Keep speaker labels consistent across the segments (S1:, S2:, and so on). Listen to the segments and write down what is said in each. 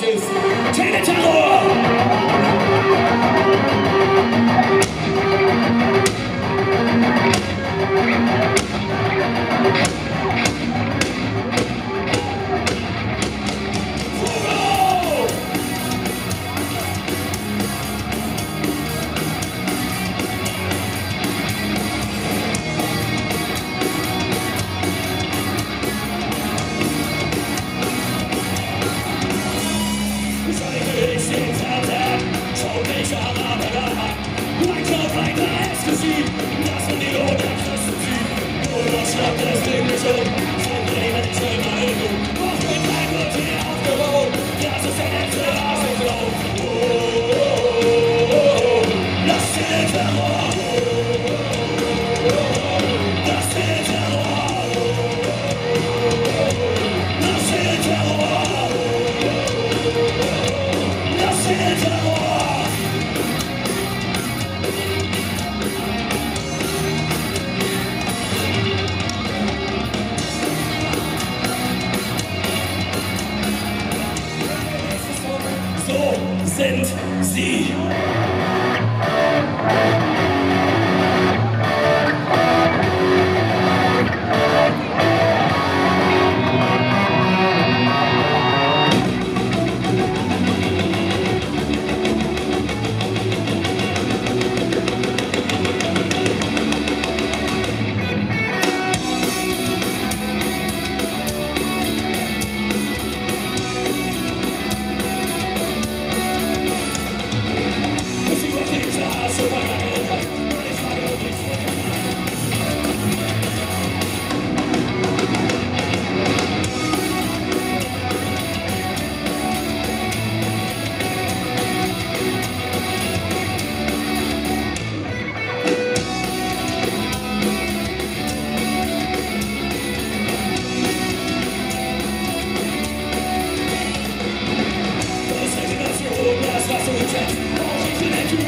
S1: voices. Tina Terror!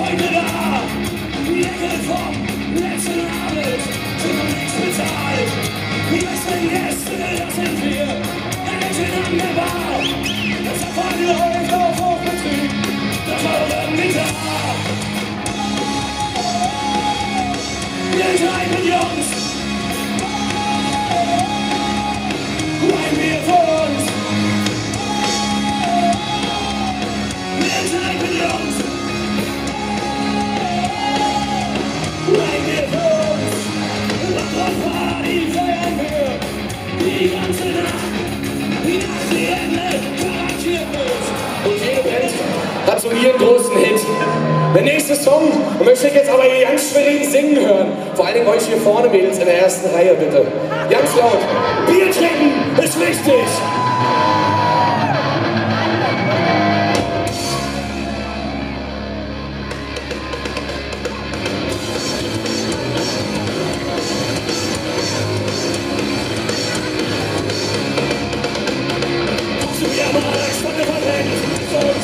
S1: heute da. Deckel vom letzten Abend sind noch nichts bezahlt. Die besten Gäste, das sind wir, Menschen an der Bar. Das Erfahren läuft auf Hochbetrieb, das war irgendwie da. Wir treiben Jungs, ein Bier für uns. Wir treiben Jungs,
S2: so ihren großen Hit. Der nächste Song, und möchte ich jetzt aber hier ganz schwierig singen hören. Vor Dingen euch hier vorne, Mädels, in der ersten Reihe, bitte. Ganz laut. Bier trinken ist wichtig.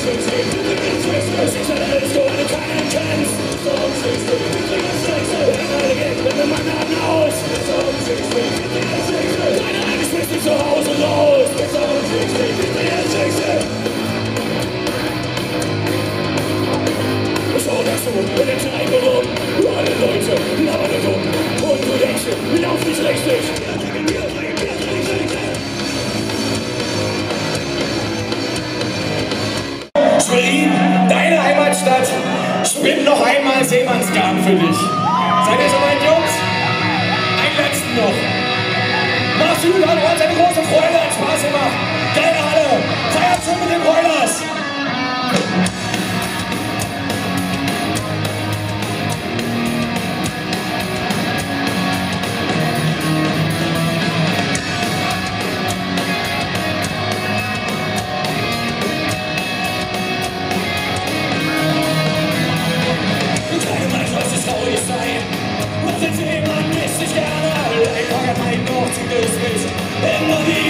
S2: Christmas, Christmas, bin noch einmal Seemannsgarn für dich. Seid ihr so weit, Jungs? Einen letzten noch. Mach's gut, heute war eine große Freude.
S1: ghost
S2: face and.